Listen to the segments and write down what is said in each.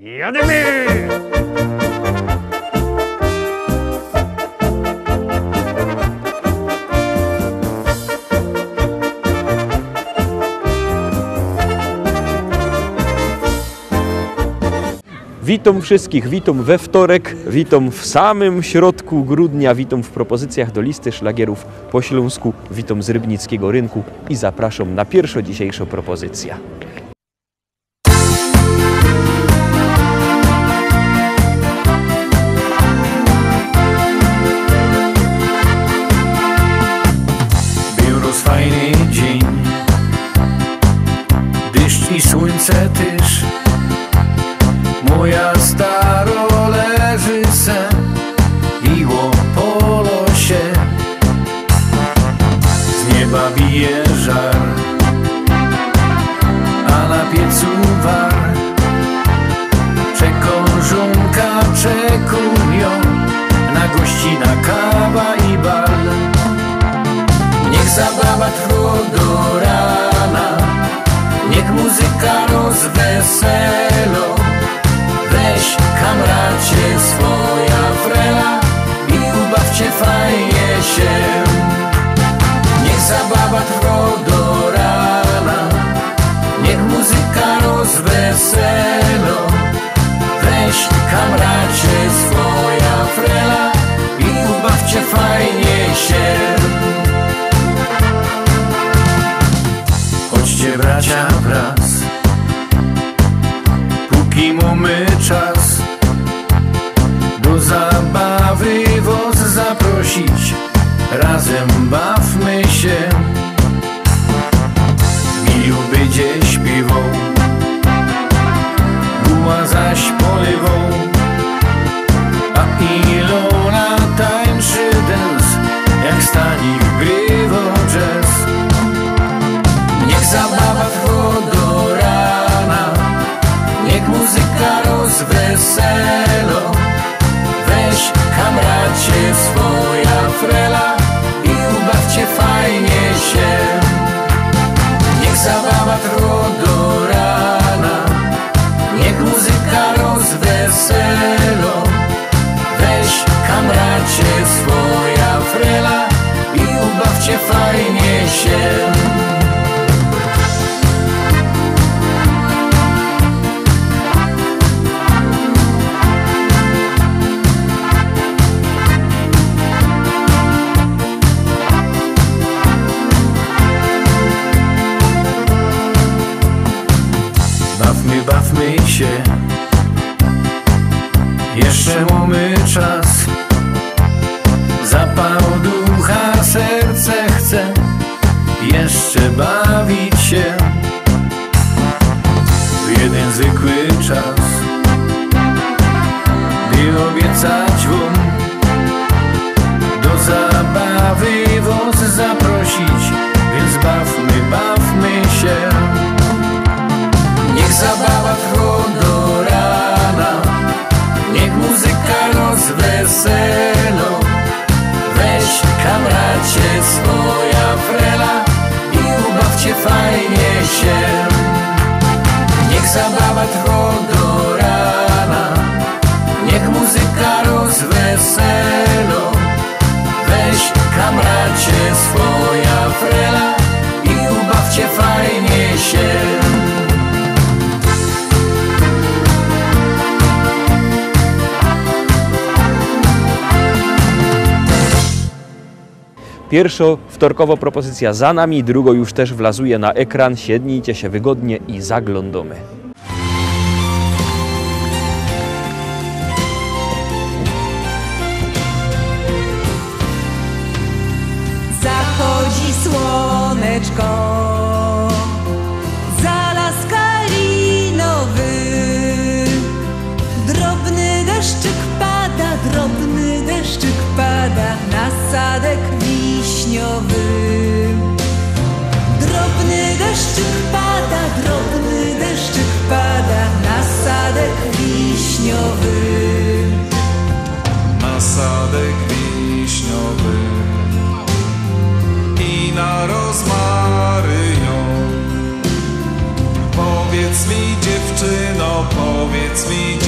Jademy! Witam wszystkich, witam we wtorek, witam w samym środku grudnia, witam w propozycjach do listy szlagierów po Śląsku, witam z Rybnickiego Rynku i zapraszam na pierwszą dzisiejszą propozycję. zabawa trwa do rana. Niech muzyka rozweselo. Weź kamracie swoja frela I ubawcie fajnie się. Niech zabawa trwa do rana. Niech muzyka rozweselo. Weź kamracie Pierwszo wtorkowo propozycja za nami, drugo już też wlazuje na ekran. Siednijcie się wygodnie i zaglądamy. Zachodzi słoneczko. drobny deszczyk pada, drobny deszczyk pada na sadek Powiedz mi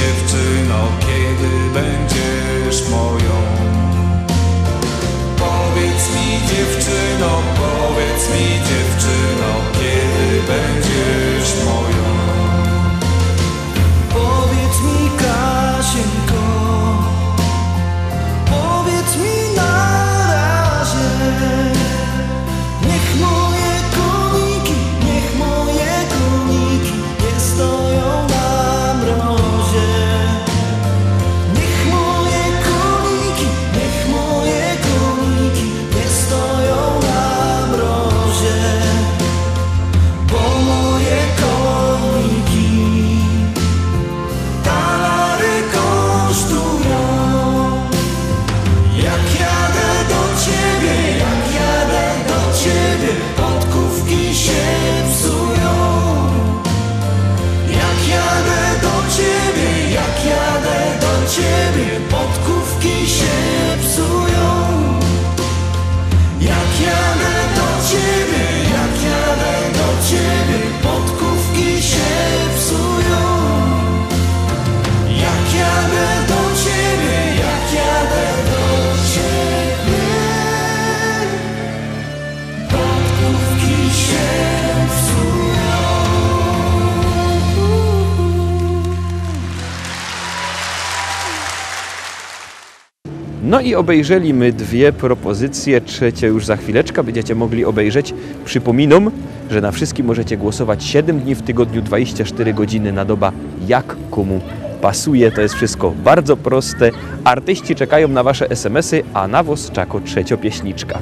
No i obejrzeli my dwie propozycje, trzecie już za chwileczkę będziecie mogli obejrzeć. Przypominam, że na wszystkim możecie głosować 7 dni w tygodniu, 24 godziny na doba, jak komu pasuje. To jest wszystko bardzo proste. Artyści czekają na Wasze SMS-y, a na was czako trzeciopieśniczka.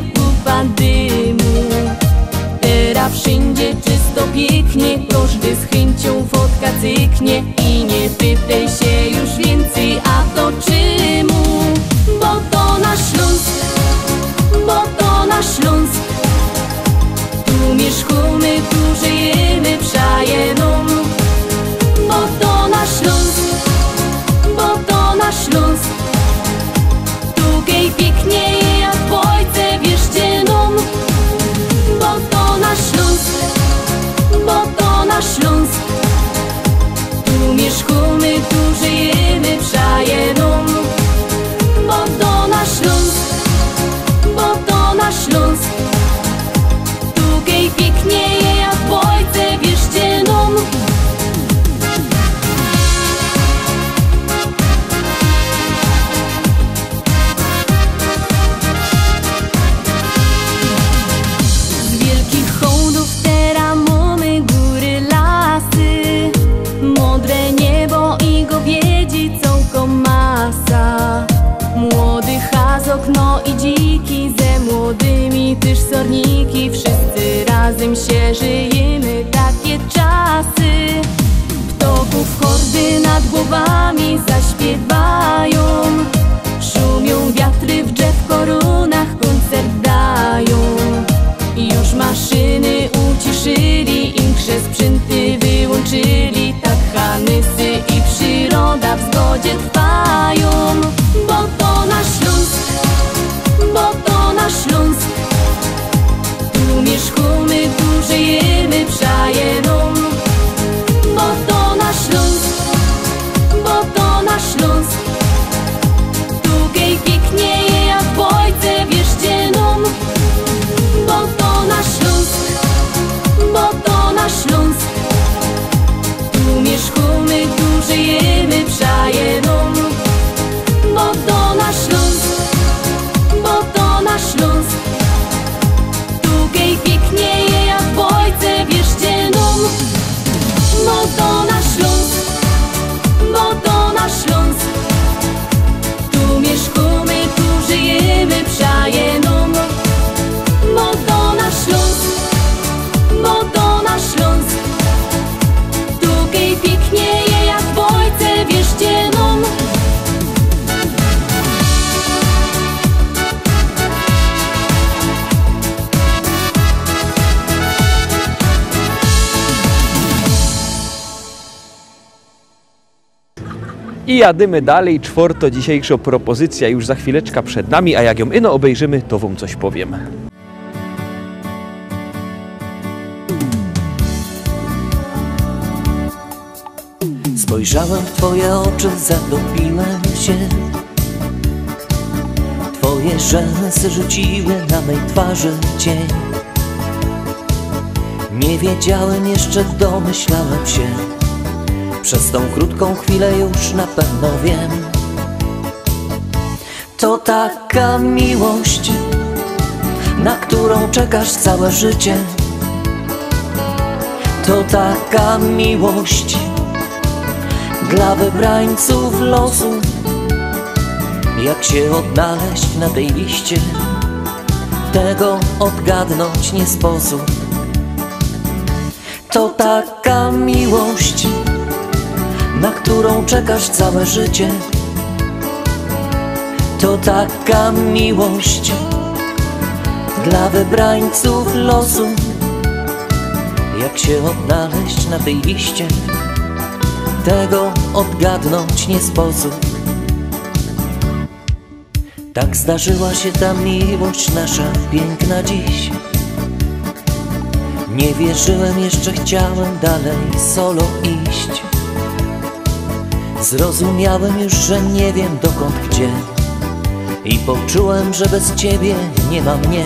Było kupa dymu Teraz wszędzie czysto pięknie Każdy z chęcią fotka cyknie I nie pytaj się już więcej A to czemu? Pięknie jak w ojce wierzcie. Z wielkich hołdów teraz mamy góry, lasy. Modre niebo i go wiedzi całką masa. Młody hazok, no i dziki Ze młodymi też sorniki. Wszyscy razem się żyjemy Takie czasy. Ptoków hordy nad głowami zaśpiewają. Szumią wiatry w drzew korunach koncert dają. Już maszyny uciszyli, inkrze sprzęty wyłączyli. Tak hanysy i przyroda w zgodzie I jadymy dalej, czwarto dzisiejsza propozycja już za chwileczkę przed nami, a jak ją ino obejrzymy, to wam coś powiem. Spojrzałem w twoje oczy, zatopiłem się. Twoje rzęsy rzuciły na mej twarzy cień. Nie wiedziałem jeszcze, domyślałem się Przez tą krótką chwilę już na pewno wiem. To taka miłość, na którą czekasz całe życie. To taka miłość dla wybrańców losu. Jak się odnaleźć na tej liście? Tego odgadnąć nie sposób. To taka miłość Na którą czekasz całe życie To taka miłość Dla wybrańców losu Jak się odnaleźć na tej liście tego odgadnąć nie sposób. Tak zdarzyła się ta miłość nasza piękna dziś. Nie wierzyłem, jeszcze chciałem dalej solo iść. Zrozumiałem już, że nie wiem dokąd gdzie i poczułem, że bez ciebie nie ma mnie.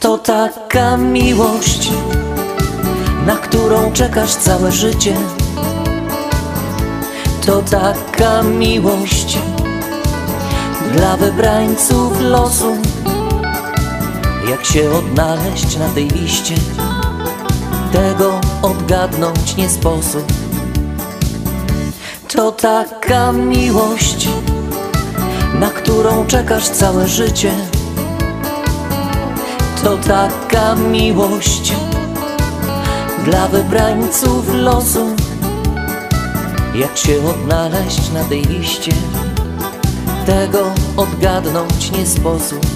To taka miłość na którą czekasz całe życie. To taka miłość dla wybrańców losu. Jak się odnaleźć na tej liście, tego odgadnąć nie sposób. To taka miłość, na którą czekasz całe życie. To taka miłość dla wybrańców losu. Jak się odnaleźć na tej liście? Tego odgadnąć nie sposób.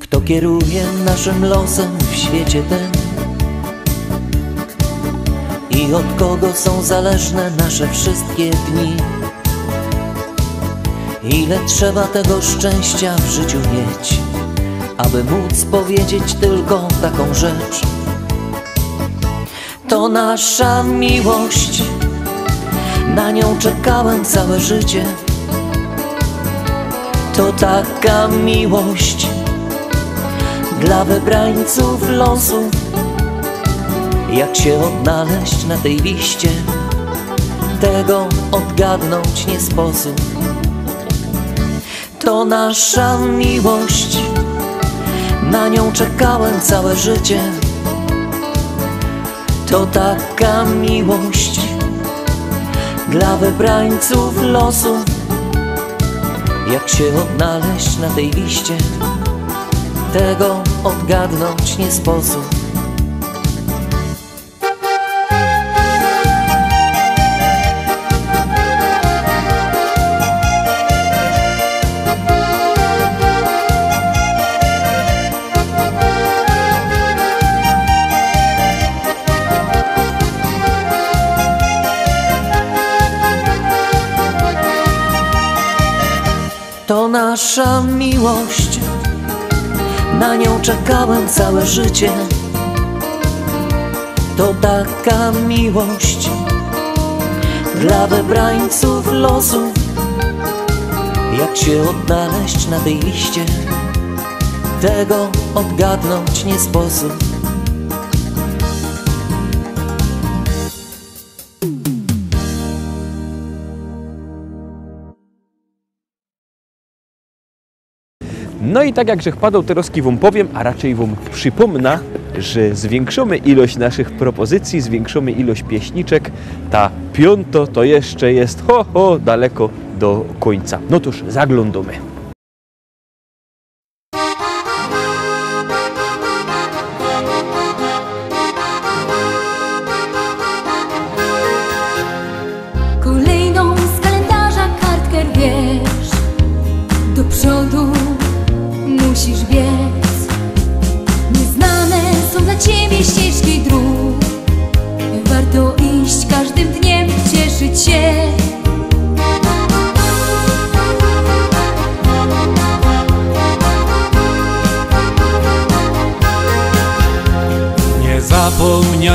Kto kieruje naszym losem w świecie tym I od kogo są zależne nasze wszystkie dni Ile trzeba tego szczęścia w życiu mieć aby móc powiedzieć tylko taką rzecz. To nasza miłość, na nią czekałem całe życie. To taka miłość dla wybrańców losu. Jak się odnaleźć na tej liście, tego odgadnąć nie sposób. To nasza miłość. Na nią czekałem całe życie. To taka miłość Dla wybrańców losu. Jak się odnaleźć na tej liście? Tego odgadnąć nie sposób To nasza miłość, na nią czekałem całe życie. To taka miłość dla wybrańców losu. Jak się odnaleźć na tej liście, tego odgadnąć nie sposób. No i tak jak że padał Teroski wam powiem, a raczej wam przypomnę, że zwiększymy ilość naszych propozycji, zwiększymy ilość pieśniczek. Ta piąto to jeszcze jest ho, ho, daleko do końca. No toż zaglądamy.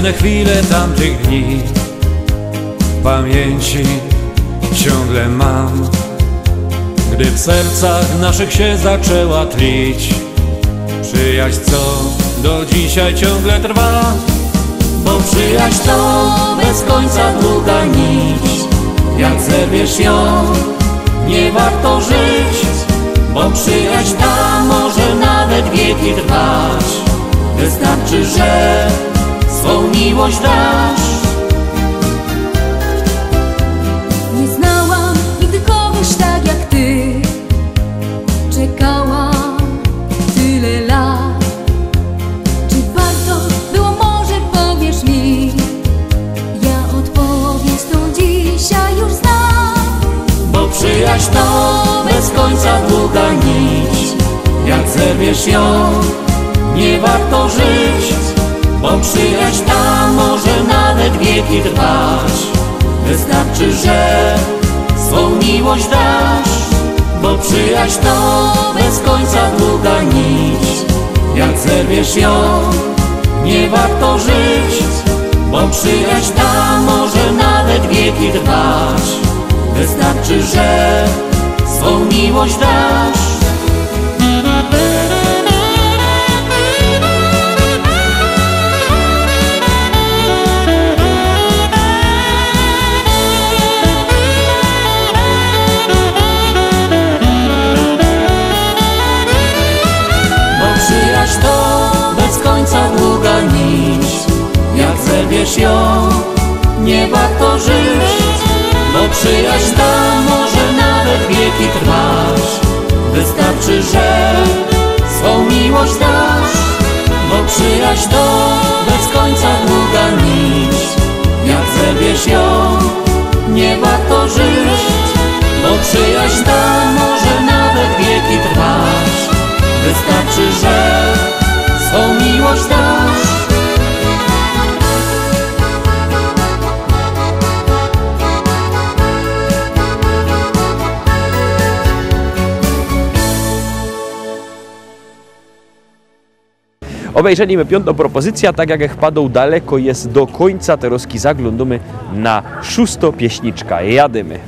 Wspomniane chwile tamtych dni. Pamięci ciągle mam Gdy w sercach naszych się zaczęła tlić. Przyjaźń, co do dzisiaj ciągle trwa Bo przyjaźń to bez końca długa nić. Jak zerwiesz ją, nie warto żyć Bo przyjaźń ta może nawet wieki trwać. Wystarczy, że swą miłość dasz. Nie znałam nigdy kogoś tak jak ty. Czekałam tyle lat. Czy warto było może powiesz mi? Ja odpowiedź to dzisiaj już znam. Bo przyjaźń to bez końca długa nić. Jak zerwiesz ją, nie warto żyć Bo przyjaźń ta może nawet wieki trwać. Wystarczy, że swą miłość dasz Bo przyjaźń to bez końca długa nić. Jak zerwiesz ją, nie warto żyć Bo przyjaźń ta może nawet wieki trwać. Wystarczy, że swą miłość dasz przyjaźń ta może nawet wieki trwać. Wystarczy, że swą miłość dasz Bo przyjaźń to bez końca długa nić Obejrzeliśmy piątą propozycję, tak jak padł daleko jest do końca, teraz zaglądamy na szósto pieśniczka. Jadymy.